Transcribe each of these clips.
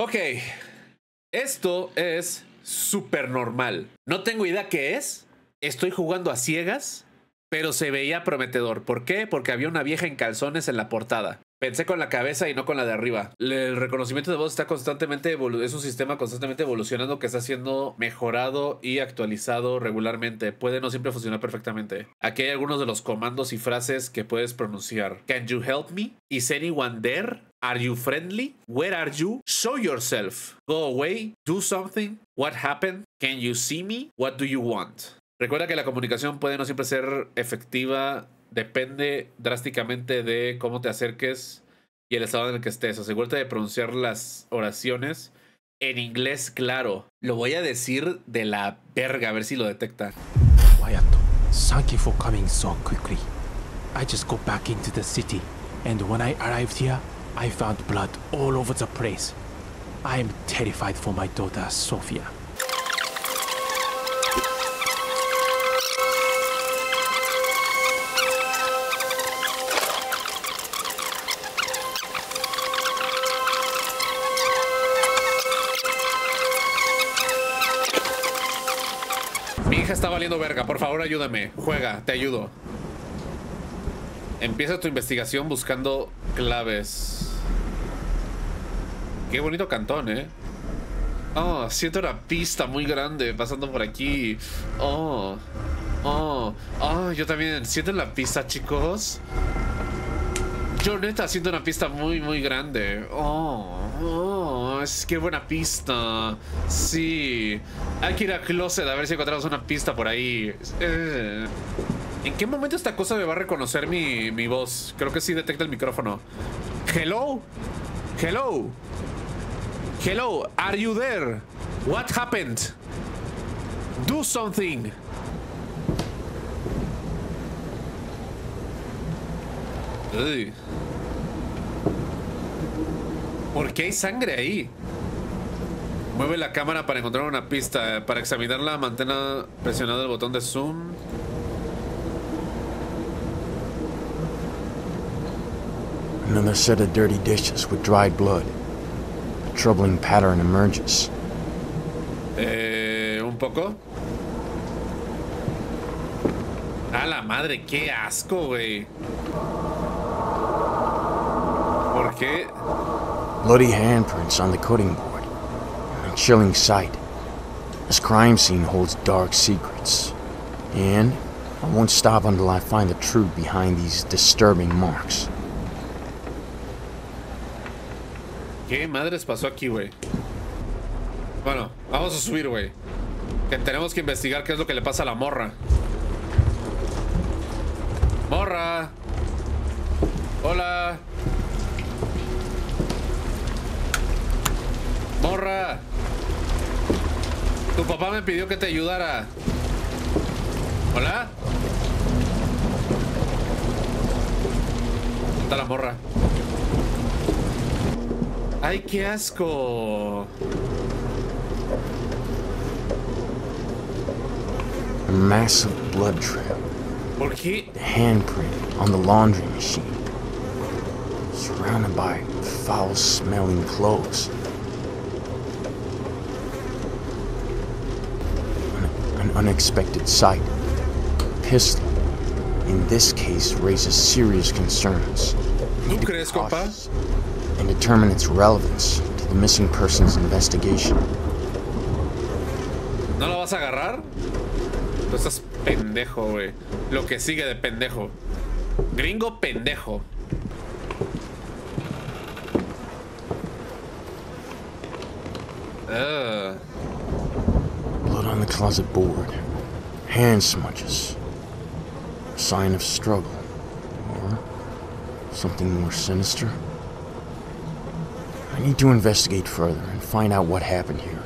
Ok, esto es súper normal. No tengo idea qué es. Estoy jugando a ciegas, pero se veía prometedor. ¿Por qué? Porque había una vieja en calzones en la portada. Pensé con la cabeza y no con la de arriba. El reconocimiento de voz está constantemente es un sistema constantemente evolucionando que está siendo mejorado y actualizado regularmente. Puede no siempre funcionar perfectamente. Aquí hay algunos de los comandos y frases que puedes pronunciar. Can you help me? Is anyone there? Are you friendly? Where are you? Show yourself. Go away. Do something. What happened? Can you see me? What do you want? Recuerda que la comunicación puede no siempre ser efectiva depende drásticamente de cómo te acerques y el estado en el que estés. Asegúrate de pronunciar las oraciones en inglés claro. Lo voy a decir de la verga, a ver si lo detecta. Wayato, thank you for coming so quickly. I just go back into the city, and when I arrived here, I found blood all over the place. I am terrified for my daughter, Sophia. está valiendo verga. Por favor, ayúdame. Juega, te ayudo. Empieza tu investigación buscando claves. Qué bonito cantón, ¿eh? Oh, siento una pista muy grande pasando por aquí. Oh, oh, oh, yo también. siento la pista, chicos? Yo neta siento una pista muy, muy grande. Oh, oh, es que buena pista. Sí. Hay que ir a Closet a ver si encontramos una pista por ahí. Eh. ¿En qué momento esta cosa me va a reconocer mi, mi voz? Creo que sí detecta el micrófono. Hello? Hello? Hello? Are you there? What happened? Do something. ¿Por qué hay sangre ahí? Mueve la cámara para encontrar una pista. Para examinarla, mantén presionado el botón de zoom. Another set of dirty dishes with dried blood. Troubling pattern emerges. Eh, un poco. A la madre, qué asco, güey. ¿Por qué? Bloody handprints on the cutting board. A chilling sight. This crime scene holds dark secrets. And I won't stop until I find the truth behind these disturbing marks. ¿Qué madres pasó aquí, güey? Bueno, vamos a subir, güey. Que tenemos que investigar qué es lo que le pasa a la morra. Morra. Hola. Morra. Tu papá me pidió que te ayudara. Hola. está la morra? ¡Ay, qué asco! A massive blood trail. ¿Por qué? The handprint on the laundry machine. Surrounded by foul-smelling clothes. An, an unexpected sight. A pistol. In this case, raises serious concerns. ¿Tú crees, compa? And determine its relevance to the missing person's investigation. ¿No la vas a agarrar? Tú estás pendejo, güey. Lo que sigue de pendejo. Gringo pendejo. Ugh. Blood on the closet board. Hand smudges. A sign of struggle. Or something more sinister. I need to investigate further and find out what happened here.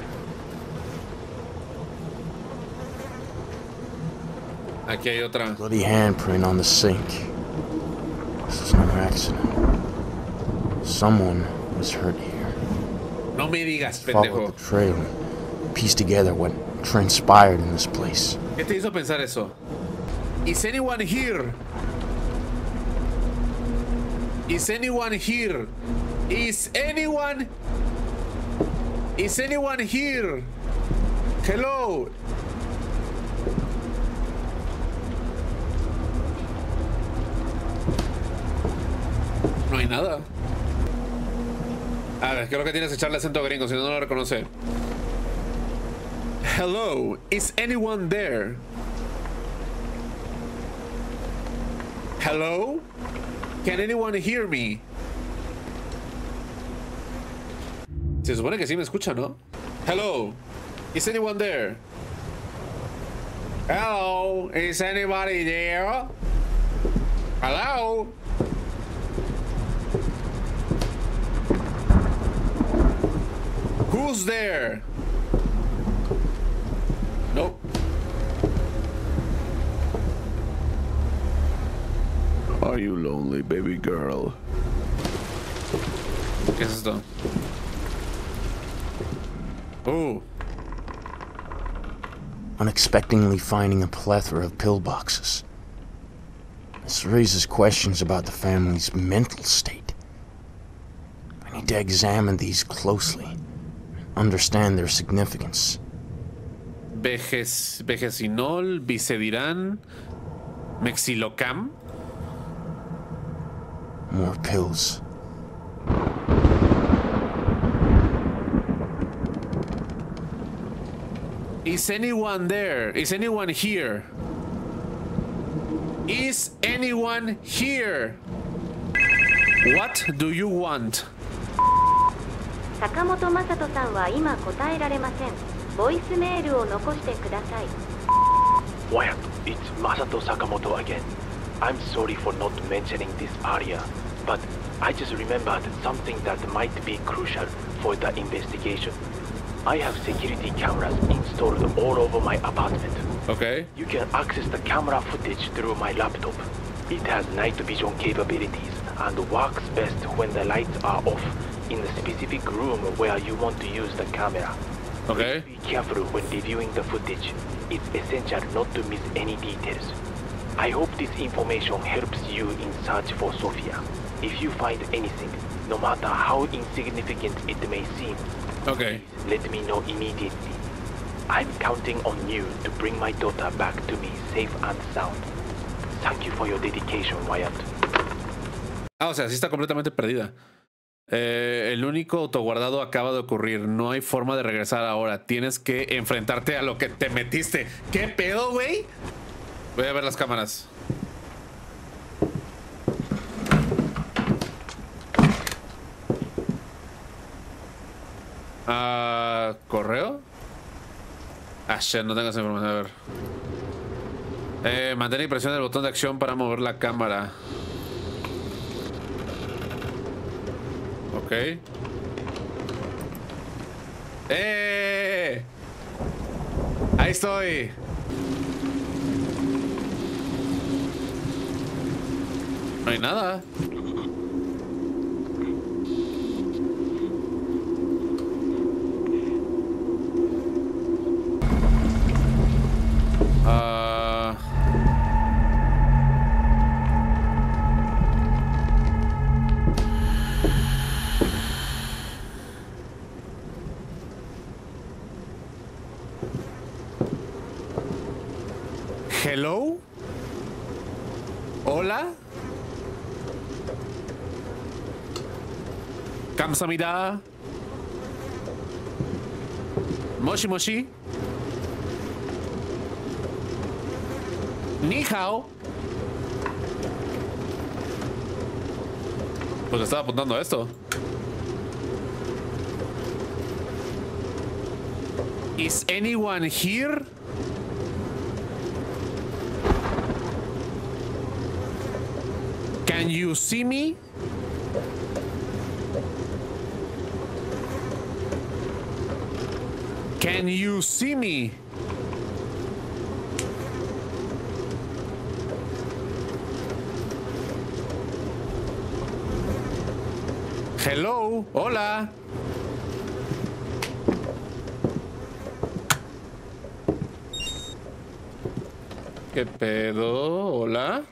Aquí hay otra. Bloody handprint on the sink. This is no accident. Someone was hurt here. No me digas, pendejo. the trail and piece together what transpired in this place. ¿Qué te hizo pensar eso? Is anyone here? Is anyone here? Is anyone Is anyone here? Hello. No hay nada. A ver, creo que tienes que echarle acento gringo, si no, no lo reconoce. Hello, is anyone there? Hello? Can anyone hear me? Se supone que sí me escucha, ¿no? Hello, is anyone there? Hello, is anybody there? Hello? Who's there? Nope. Are you lonely, baby girl? ¿Qué es esto? Oh, Unexpectedly finding a plethora of pillboxes. This raises questions about the family's mental state. I need to examine these closely, understand their significance. Veges, Vegesinol, Vicediran, Mexilocam. More pills. Is anyone there? Is anyone here? Is anyone here? What do you want? 坂本雅人さんは今答えられませんボイスメールを残してください Wyatt, it's Masato Sakamoto again. I'm sorry for not mentioning this earlier, but I just remembered something that might be crucial for the investigation. I have security cameras installed all over my apartment. Okay. You can access the camera footage through my laptop. It has night vision capabilities and works best when the lights are off in the specific room where you want to use the camera. Okay. Be careful when reviewing the footage. It's essential not to miss any details. I hope this information helps you in search for Sophia. If you find anything, no matter how insignificant it may seem, Okay. let me know immediately. I'm counting on you to bring my daughter back to me safe and sound. Thank you for your dedication, Wyatt. Ah, o sea, sí está completamente perdida. Eh, el único autoguardado acaba de ocurrir. No hay forma de regresar ahora. Tienes que enfrentarte a lo que te metiste. ¿Qué pedo, güey? Voy a ver las cámaras. Ah, ¿Correo? Ah, shit, no tengo esa información. A ver. Eh, mantén y presiona el botón de acción para mover la cámara. Ok. ¡Eh! Ahí estoy. No hay nada. Kamsamida. Moshi Moshi. Ni hao. Pues le estaba apuntando a esto. Is anyone here? Can you see me? Can you see me? Hello, hola. ¿Qué pedo? Hola.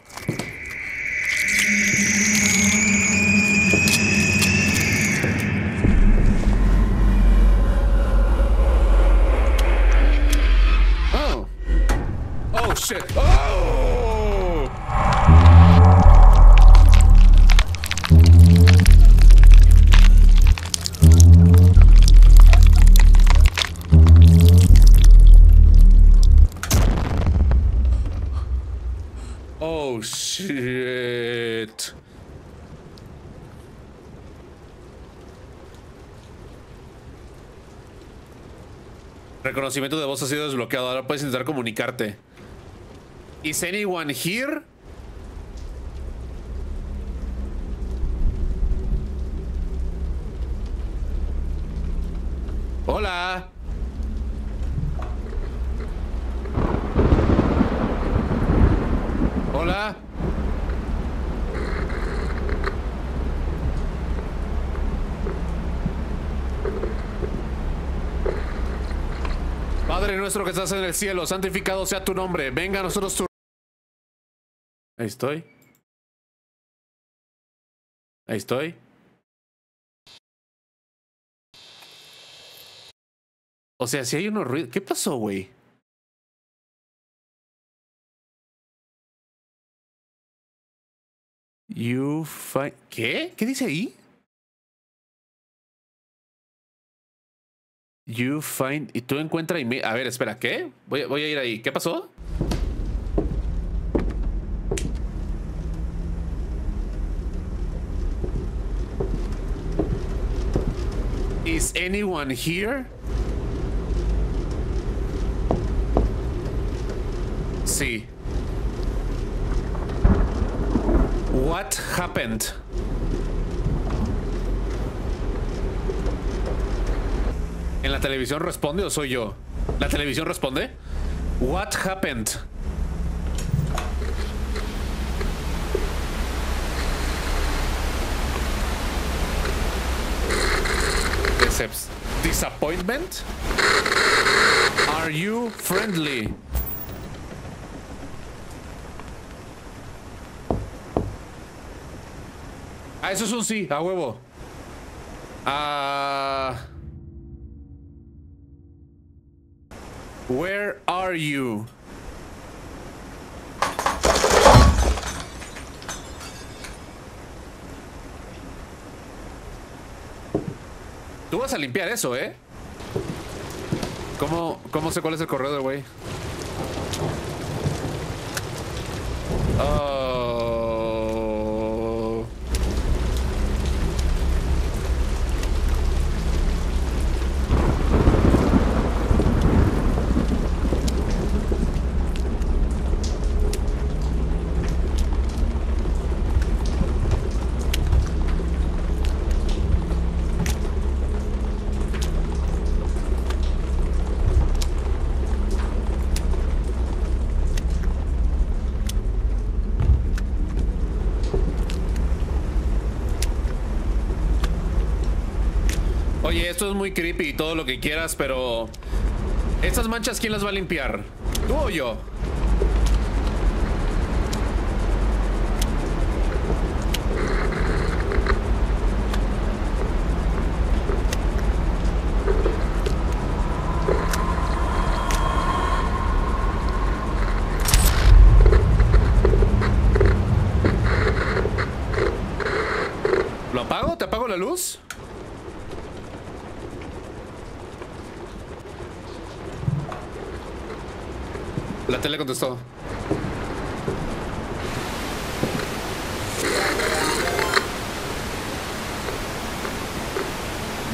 Oh! Oh shit. Reconocimiento de voz ha sido desbloqueado. Ahora puedes intentar comunicarte. ¿Is anyone here? Hola. Hola. Padre nuestro que estás en el cielo, santificado sea tu nombre. Venga a nosotros. Ahí estoy. Ahí estoy. O sea, si hay unos ruidos... ¿Qué pasó, güey? You find... ¿Qué? ¿Qué dice ahí? You find... Y tú encuentras... A ver, espera, ¿qué? Voy, voy a ir ahí. ¿Qué pasó? Is anyone here? Sí. What happened? ¿En la televisión responde o soy yo? ¿La televisión responde? What happened? Disappointment? Are you friendly? Ah, eso es un sí, a huevo. Ah. Where are you? Tú vas a limpiar eso, ¿eh? ¿Cómo, cómo sé cuál es el correo del güey? Oh. Esto es muy creepy y todo lo que quieras, pero... ¿Estas manchas quién las va a limpiar? ¿Tú o yo? ¿Lo apago? ¿Te apago la luz? La tele contestó.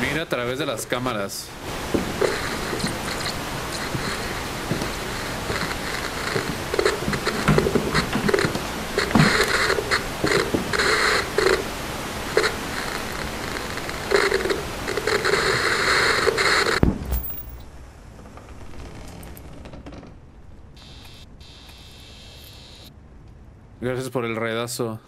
Mira a través de las cámaras. Gracias por el redazo.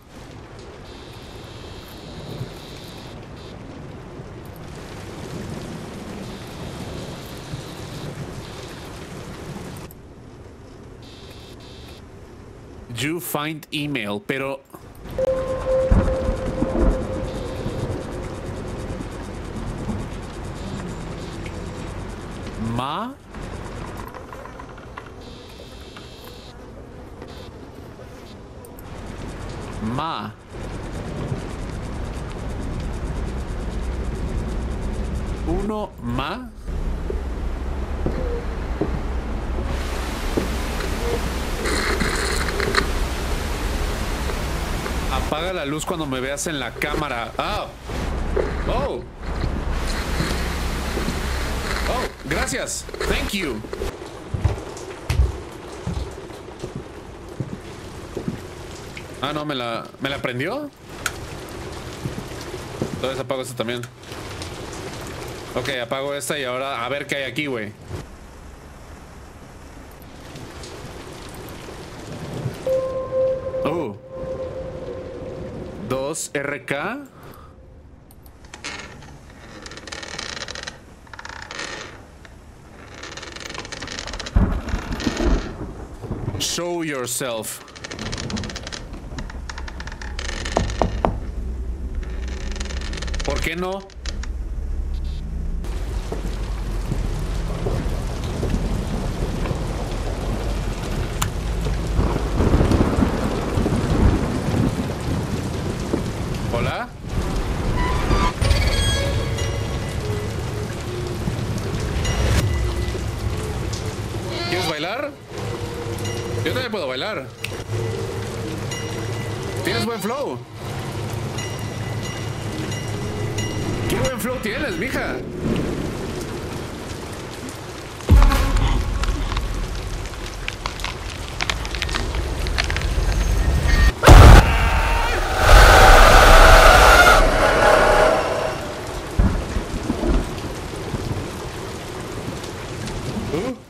You find email, pero... luz cuando me veas en la cámara. Ah. Oh. Oh, gracias. Thank you. Ah, no, me la, me la prendió. Entonces apago esta también. Ok, apago esta y ahora a ver qué hay aquí, güey. Oh. 2 RK. Show yourself. ¿Por qué no? Tienes buen flow. ¡Qué buen flow tienes, mija! Uh.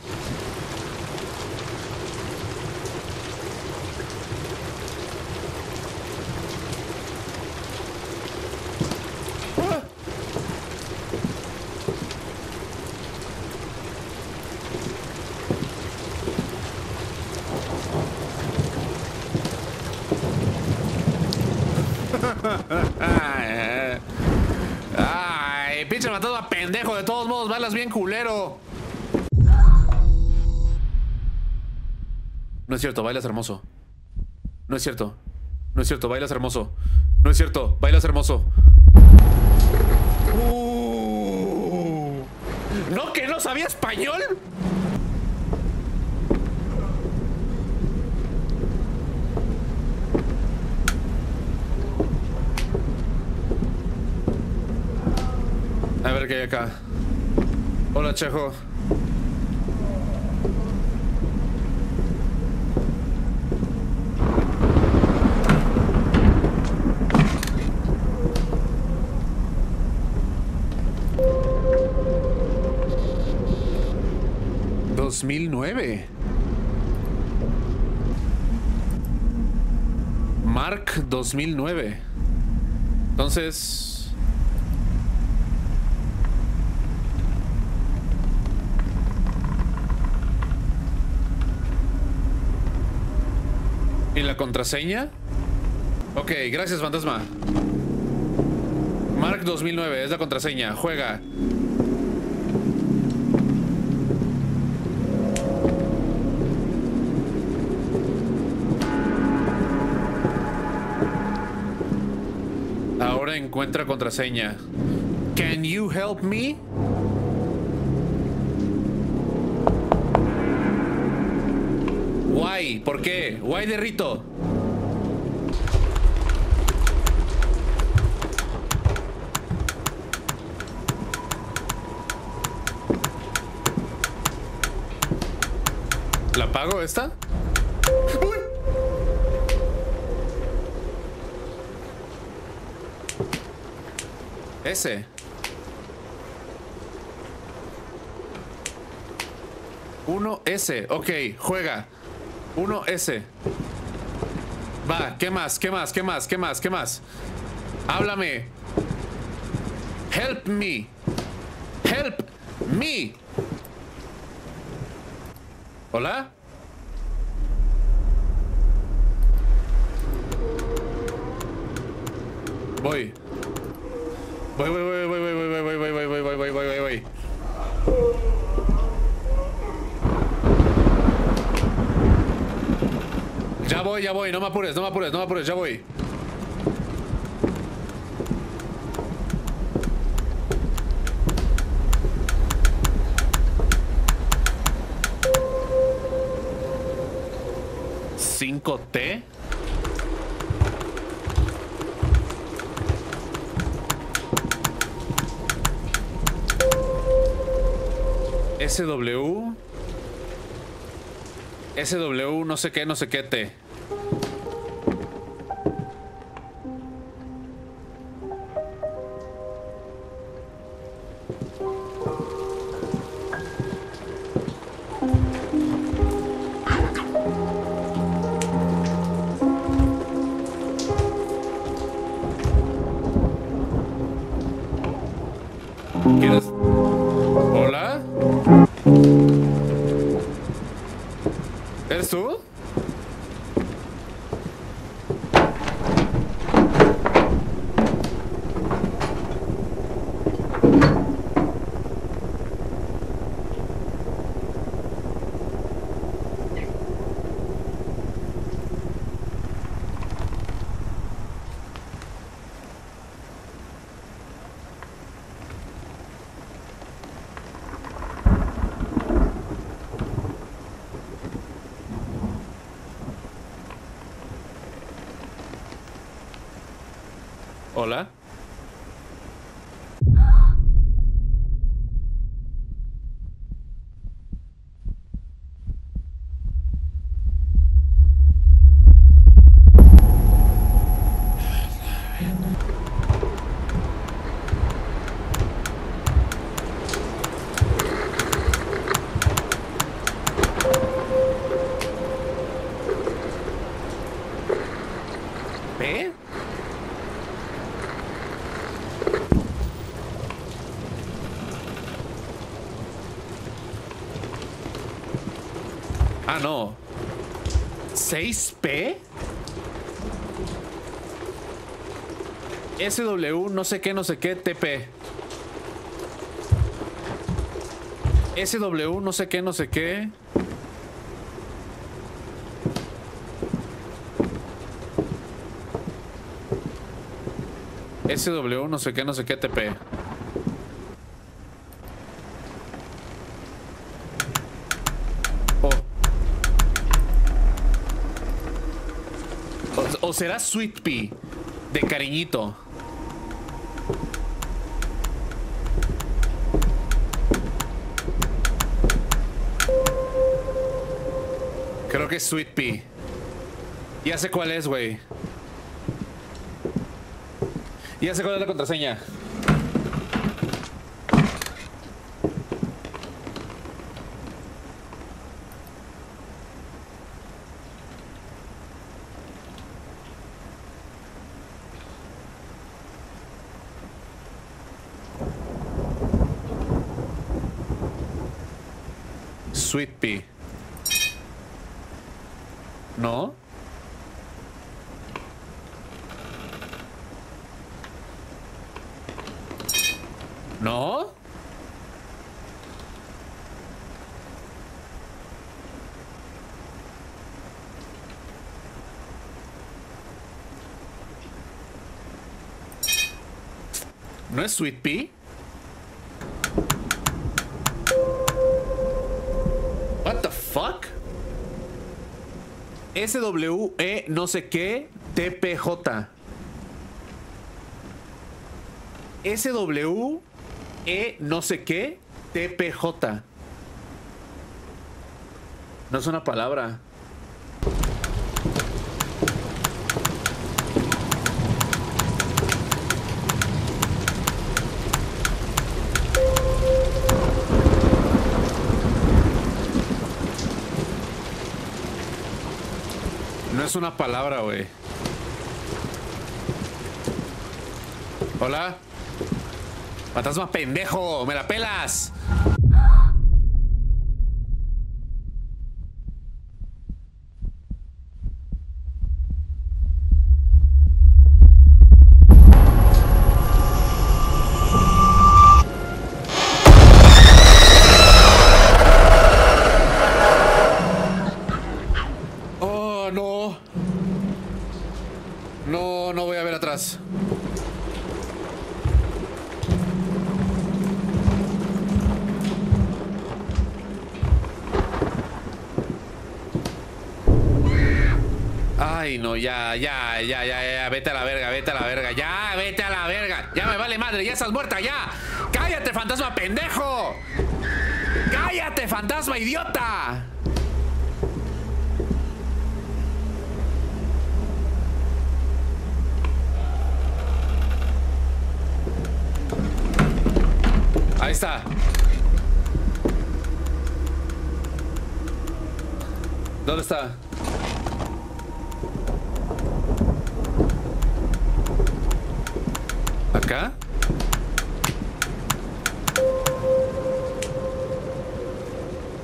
Ah. Ay, Ay, pinche matado a pendejo. De bien culero. No es cierto, bailas hermoso. No es cierto. No es cierto, bailas hermoso. No es cierto, bailas hermoso. Uh. ¿No que no sabía español? A ver qué hay acá. Hola, Chejo. ¿2009? Mark 2009. Entonces... contraseña? Ok, gracias, fantasma. Mark 2009 es la contraseña. Juega. Ahora encuentra contraseña. Can you help me? ¿Por qué? Why de Rito? ¿La pago esta? Ese. Uno S. Ok, juega. Uno S. Va, ¿qué más? ¿Qué más? ¿Qué más? ¿Qué más? ¿Qué más? Háblame. Help me. Help me. ¿Hola? Voy. Voy, voy, voy, voy, voy, voy. Ya voy, ya voy, no me apures, no me apures, no me apures, ya voy. ¿5T? SW SW no sé qué, no sé qué T Hola. Ah, no. ¿6P? SW, no sé qué, no sé qué, TP. SW, no sé qué, no sé qué. SW, no sé qué, no sé qué, TP. Será Sweet Pea de cariñito. Creo que es Sweet Pea. Ya sé cuál es, güey. Ya sé cuál es la contraseña. Sweet Pea. ¿No? ¿No? ¿No es Sweet Pea? SWE no sé qué TPJ. SW E no sé qué TPJ. No es una palabra. Es una palabra, güey. Hola. Fantasma pendejo, me la pelas. Ay, no, ya, ya, ya, ya, ya, vete a la verga, vete a la verga, ya, vete a la verga. Ya me vale madre, ya estás muerta, ya. Cállate, fantasma pendejo. Cállate, fantasma idiota. Ahí está. ¿Dónde está?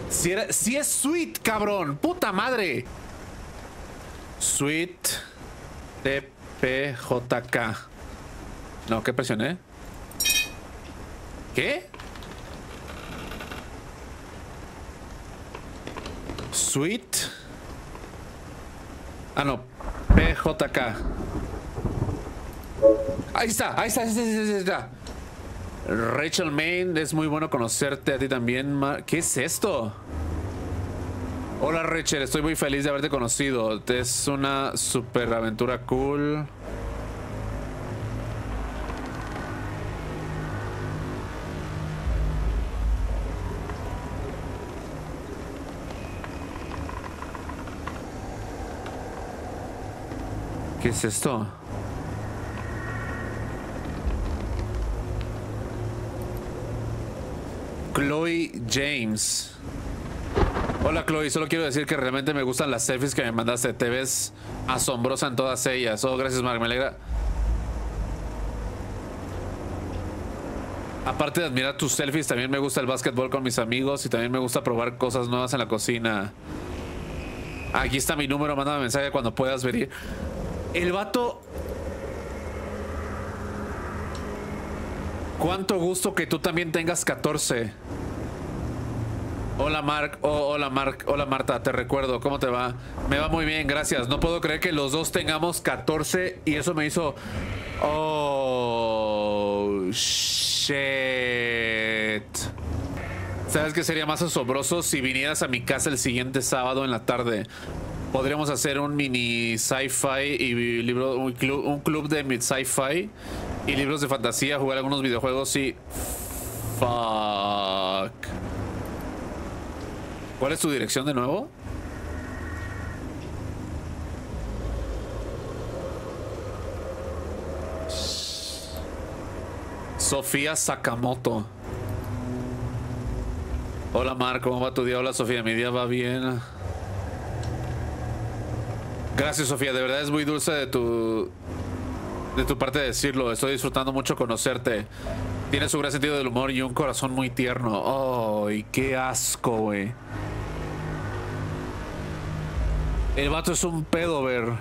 Si, era, si es Sweet, cabrón. Puta madre. Sweet TPJK. No, ¿qué presioné? ¿Qué? Sweet. Ah, no. PJK. Ahí está, ahí está, ahí está, ahí está. Rachel Main, es muy bueno conocerte a ti también. ¿Qué es esto? Hola Rachel, estoy muy feliz de haberte conocido. Es una super aventura cool. ¿Qué es esto? Chloe James. Hola Chloe, solo quiero decir que realmente me gustan las selfies que me mandaste. Te ves asombrosa en todas ellas. Oh, gracias Mark, me alegra. Aparte de admirar tus selfies, también me gusta el básquetbol con mis amigos y también me gusta probar cosas nuevas en la cocina. Aquí está mi número, mándame mensaje cuando puedas venir. El vato... Cuánto gusto que tú también tengas 14. Hola Mark, oh, hola Mark, hola Marta, te recuerdo, ¿cómo te va? Me va muy bien, gracias. No puedo creer que los dos tengamos 14 y eso me hizo... Oh, shit. ¿Sabes qué sería más asombroso si vinieras a mi casa el siguiente sábado en la tarde? Podríamos hacer un mini sci-fi y libro, un club, un club de sci-fi y libros de fantasía, jugar algunos videojuegos y... Fuck. ¿Cuál es tu dirección de nuevo? Sofía Sakamoto. Hola Mar, ¿cómo va tu día? Hola Sofía, mi día va bien. Gracias Sofía, de verdad es muy dulce de tu de tu parte decirlo. Estoy disfrutando mucho conocerte. Tienes un gran sentido del humor y un corazón muy tierno. ¡Ay, qué asco, güey! El vato es un pedo, ver.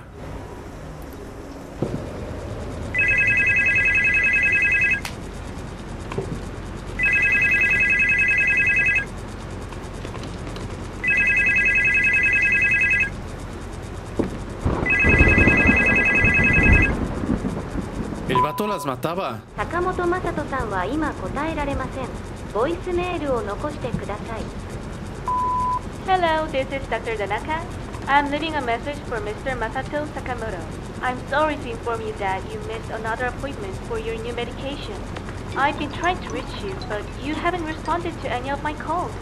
El vato las mataba. 坂本雅人さんは今答えられませんボイスメールを残してください Hello, this is Dr. Danaka. I'm leaving a message for Mr. Masato Sakamoto. I'm sorry to inform you that you missed another appointment for your new medication. I've been trying to reach you, but you haven't responded to any of my calls.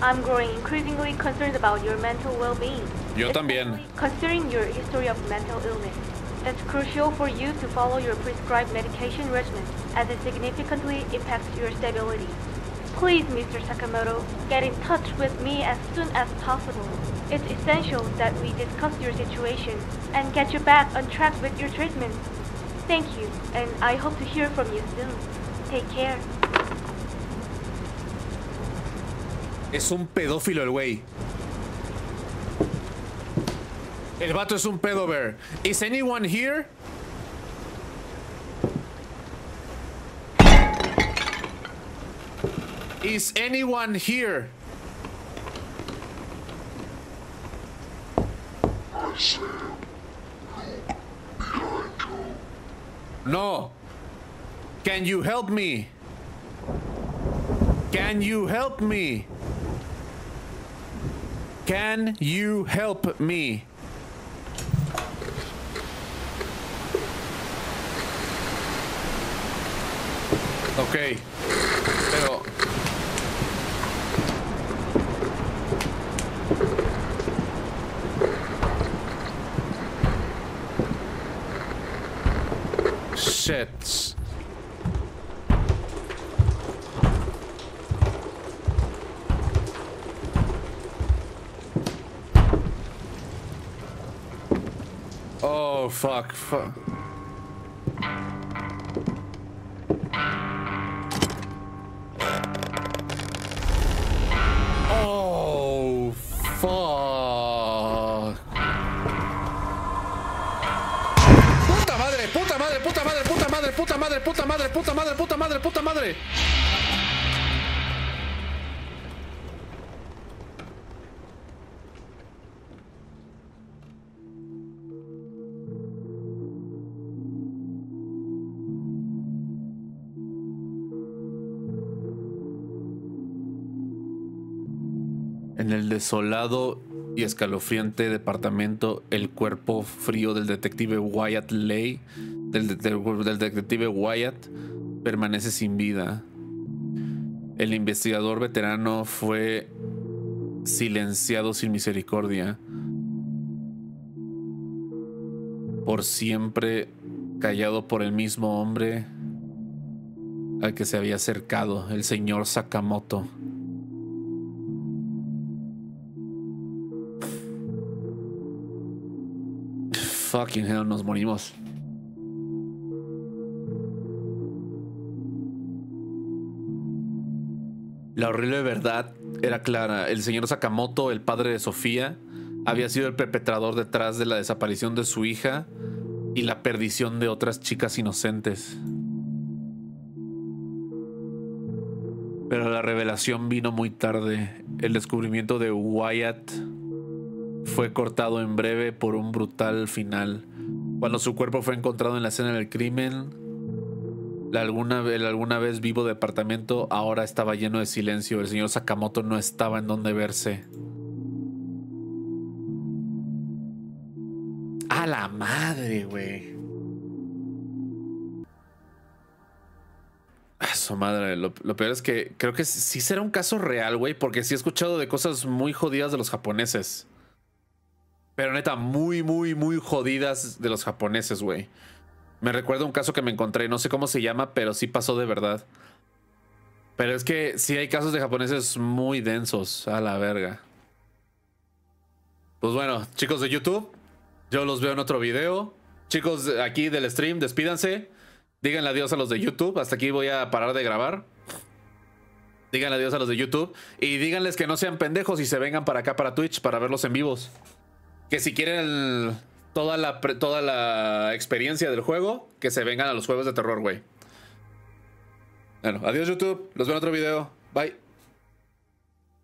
I'm growing increasingly concerned about your mental well-being. Yo también. especially Considering your history of mental illness. It's crucial for you to follow your prescribed medication regimen as it significantly impacts your stability. Please, Mr. Sakamoto, get in touch with me as soon as possible. It's essential that we discuss your situation and get you back on track with your treatment. Thank you, and I hope to hear from you soon. Take care. Es un pedófilo el güey. El vato es un pedo bear. Is anyone here? Is anyone here? No. Can you help me? Can you help me? Can you help me? Ok. Pero... Shit. Oh, fuck, fuck. Puta madre, puta madre, puta madre. En el desolado y escalofriante departamento, el cuerpo frío del detective Wyatt Lay, del, de- del detective Wyatt, permanece sin vida. El investigador veterano fue silenciado sin misericordia. Por siempre callado por el mismo hombre al que se había acercado, el señor Sakamoto. Fucking hell, nos morimos. La horrible verdad era clara. El señor Sakamoto, el padre de Sofía, había sido el perpetrador detrás de la desaparición de su hija y la perdición de otras chicas inocentes. Pero la revelación vino muy tarde. El descubrimiento de Wyatt fue cortado en breve por un brutal final. Cuando su cuerpo fue encontrado en la escena del crimen, la alguna, el alguna vez vivo departamento ahora estaba lleno de silencio. El señor Sakamoto no estaba en donde verse. A la madre, güey. A su madre. Lo, lo peor es que creo que sí será un caso real, güey, porque sí he escuchado de cosas muy jodidas de los japoneses. Pero neta, muy, muy, muy jodidas de los japoneses, güey. Me recuerda un caso que me encontré, no sé cómo se llama, pero sí pasó de verdad. Pero es que sí hay casos de japoneses muy densos, a la verga. Pues bueno, chicos de YouTube, yo los veo en otro video. Chicos aquí del stream, despídanse. Díganle adiós a los de YouTube. Hasta aquí voy a parar de grabar. Díganle adiós a los de YouTube. Y díganles que no sean pendejos y se vengan para acá, para Twitch, para verlos en vivos. Que si quieren toda, la, toda la experiencia del juego, que se vengan a los juegos de terror, güey. Bueno, adiós YouTube. Los veo en otro video. Bye.